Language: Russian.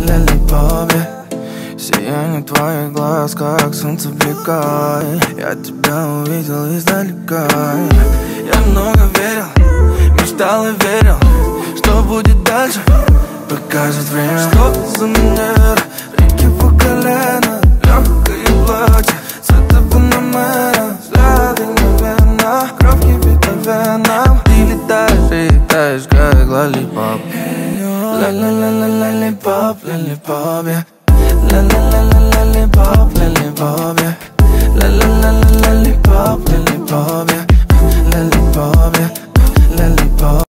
Lollipop, yeah Сияние твоих глаз, как солнце бликай Я тебя увидел издалека. Я много верил, мечтал и верил Что будет дальше, покажет время Что за манера, реки по колено Легкое платье, цвета панамера Взгляды мгновенно, кровь кипит Ты летаешь, летаешь, как лолипоп la lollipop, yeah. La lollipop, yeah. La lollipop, yeah. Lollipop, yeah.